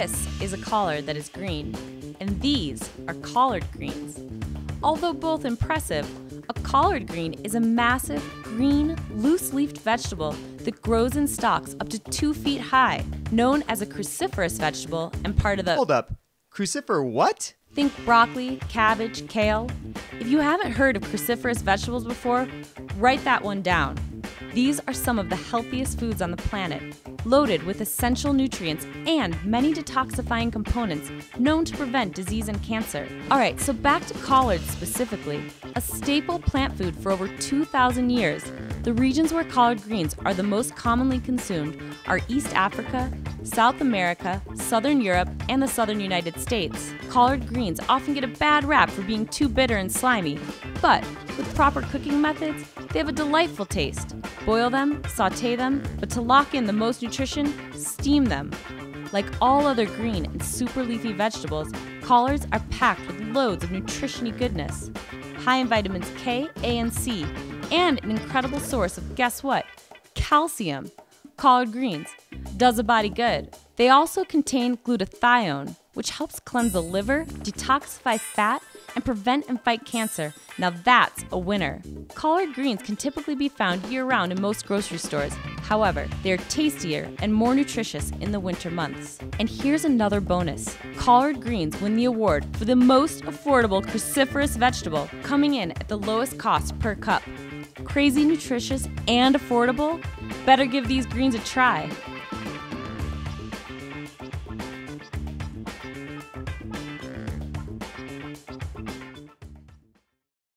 This is a collard that is green, and these are collard greens. Although both impressive, a collard green is a massive, green, loose leafed vegetable that grows in stalks up to two feet high, known as a cruciferous vegetable and part of the. Hold up. Crucifer what? Think broccoli, cabbage, kale. If you haven't heard of cruciferous vegetables before, write that one down. These are some of the healthiest foods on the planet, loaded with essential nutrients and many detoxifying components known to prevent disease and cancer. Alright, so back to collards specifically. A staple plant food for over 2,000 years, the regions where collard greens are the most commonly consumed are East Africa, South America, Southern Europe, and the Southern United States. Collard greens often get a bad rap for being too bitter and slimy, but with proper cooking methods, they have a delightful taste. Boil them, saute them, but to lock in the most nutrition, steam them. Like all other green and super leafy vegetables, collards are packed with loads of nutritiony goodness. High in vitamins K, A, and C, and an incredible source of guess what? Calcium. Collard greens does a body good. They also contain glutathione, which helps cleanse the liver, detoxify fat, and prevent and fight cancer. Now that's a winner. Collard greens can typically be found year round in most grocery stores. However, they are tastier and more nutritious in the winter months. And here's another bonus collard greens win the award for the most affordable cruciferous vegetable, coming in at the lowest cost per cup. Crazy nutritious and affordable? Better give these greens a try.